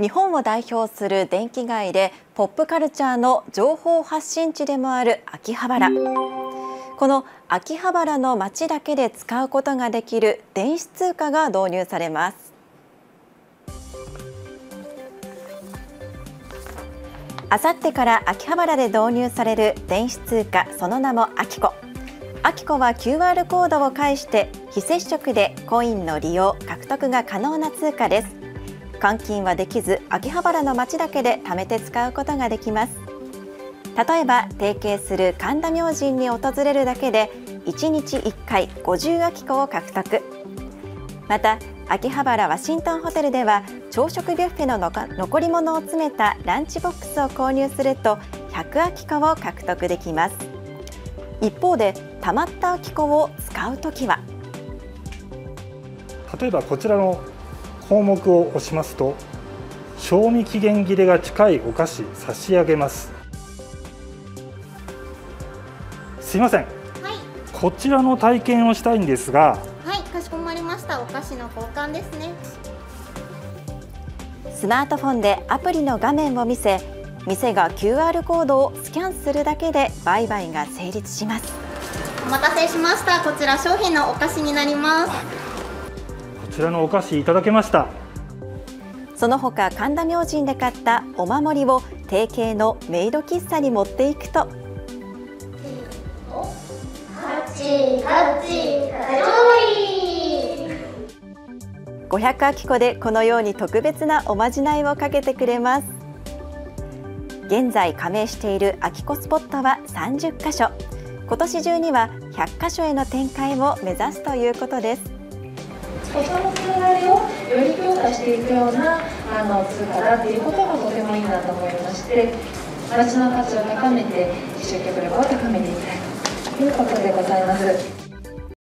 日本を代表する電気街でポップカルチャーの情報発信地でもある秋葉原。この秋葉原の街だけで使うことができる電子通貨が導入されます。あさってから秋葉原で導入される電子通貨その名もアキコ。アキコは QR コードを介して非接触でコインの利用獲得が可能な通貨です。換金はできず秋葉原の街だけで貯めて使うことができます。例えば提携する神田明神に訪れるだけで1日1回50秋子を獲得。また秋葉原ワシントンホテルでは朝食ビュッフェの残り物を詰めたランチボックスを購入すると100秋子を獲得できます。一方でたまった秋子を使うときは？例えばこちらの項目を押しますと賞味期限切れが近いお菓子差し上げます。すいません、はい、こちらの体験をしたいんですがはいかしこまりました。お菓子の交換ですね。スマートフォンでアプリの画面を見せ店が QR コードをスキャンするだけで売買が成立します。お待たせしました。こちら商品のお菓子になります。こちらのお菓子いただけました。その他神田明神で買ったお守りを提携のメイド喫茶に持っていくと。500アキコでこのように特別なおまじないをかけてくれます現在加盟しているアキコスポットは30カ所今年中には100カ所への展開を目指すということです人のつながりをより強化していくようなあの通貨だっていうことがとてもいいなと思いまして私の価値を高めて集客力を高めていきたいということでございます。